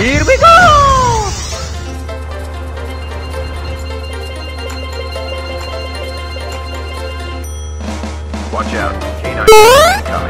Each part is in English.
Here we go! Watch out. Canine coming.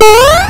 嗯